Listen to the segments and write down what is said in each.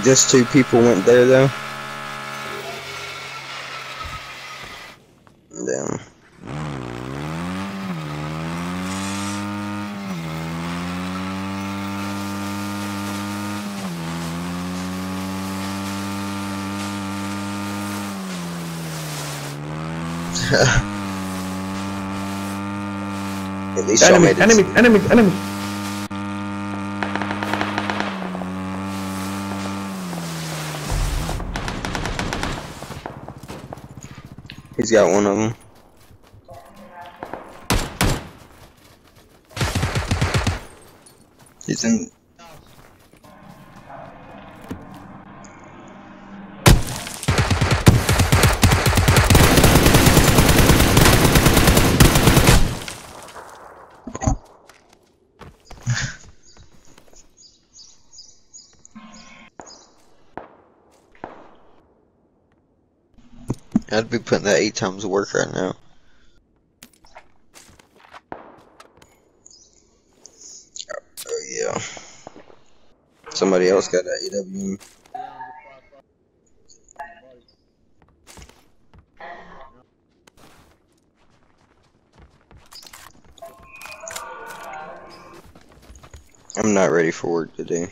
Just two people went there though. Damn. At least y'all Enemy, enemy, enemy, enemy. He's got one of them. He's in. I'd be putting that eight times work right now. Oh yeah. Somebody else got that AWM. I'm not ready for work today.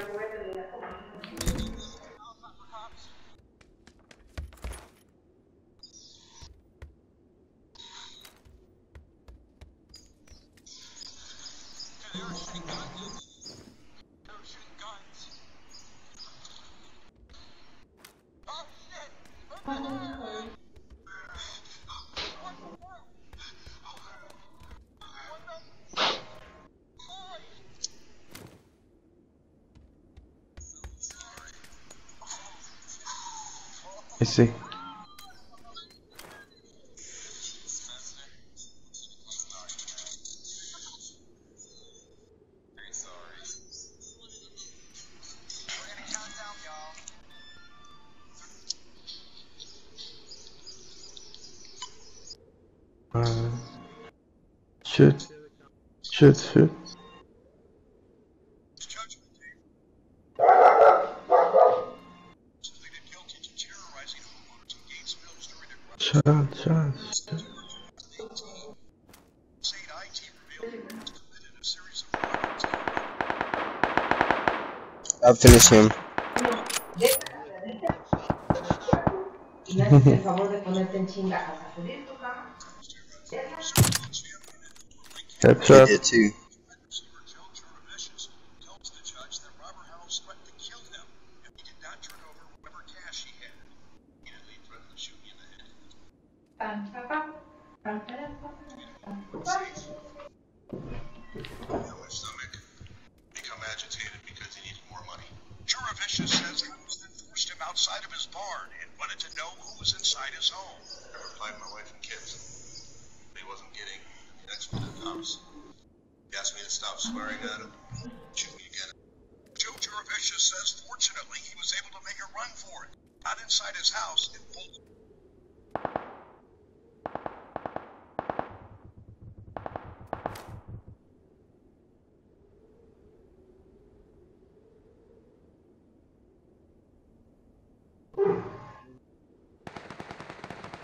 Cops. I see. Uh, shoot. Shoot, shoot. Ponerte en chinga a sacudir tu cama. He Headshot. did too. Cops. He asked me to stop swearing at him. Shoot me again. Joe Juravicius says fortunately he was able to make a run for it. Not inside his house in full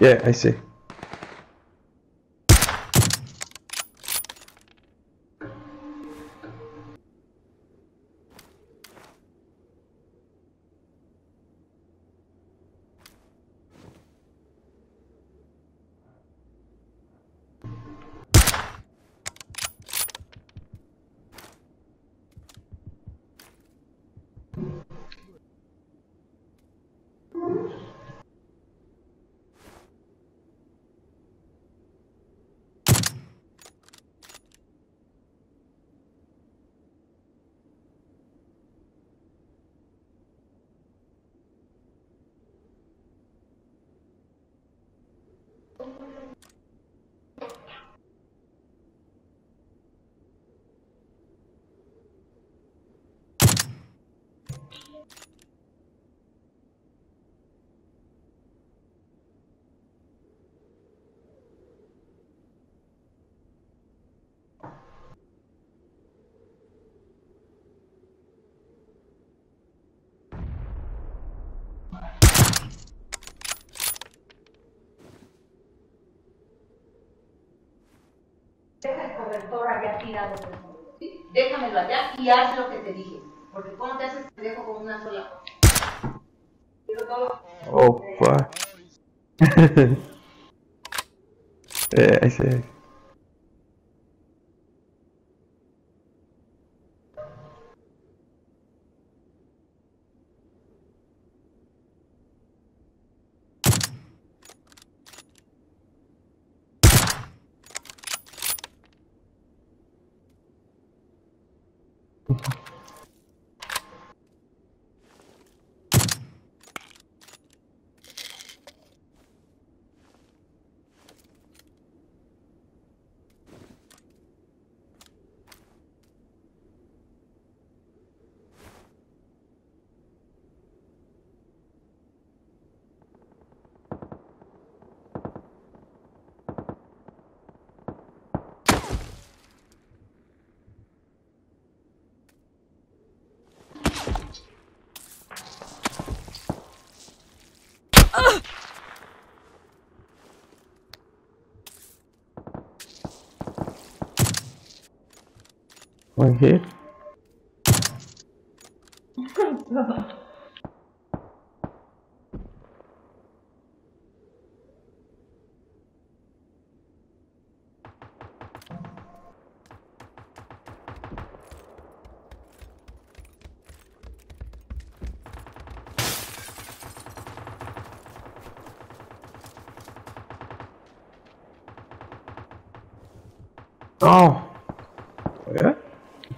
Yeah, I see. Cobertor allá tirado. por favor, ¿sí? Déjamelo allá y haz lo que te dije. Porque cómo te haces pendejo con una sola cosa. Quiero todo. Oh, fuck. yeah, I hit. Oh.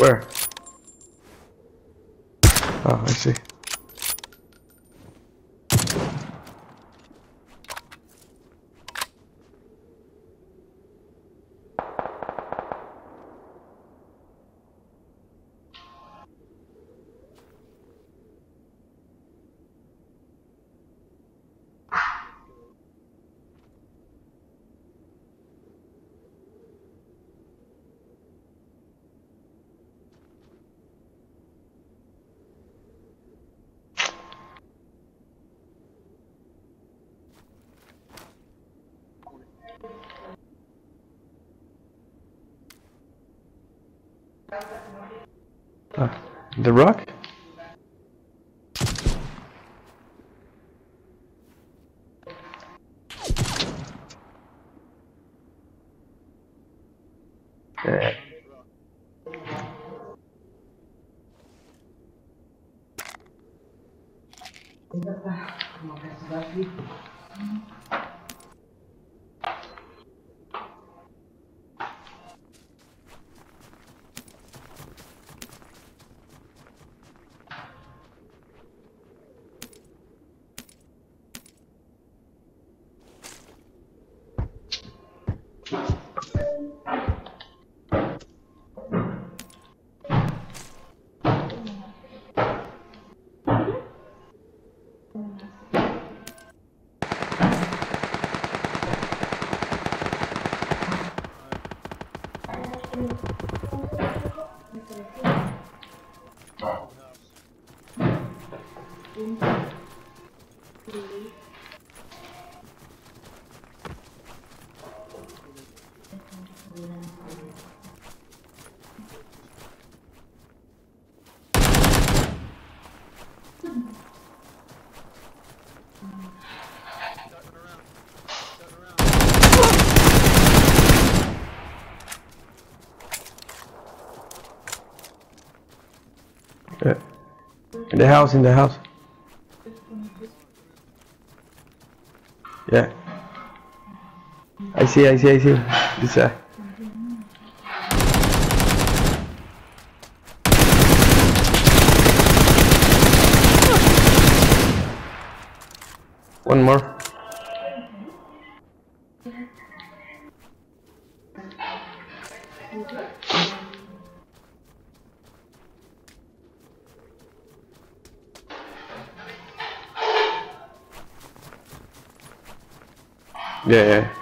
Where? Oh, I see. Ah, the rock? Yeah. Yeah. In the house, in the house. Yeah. I see, I see, I see. This side. One more. Yeah, yeah.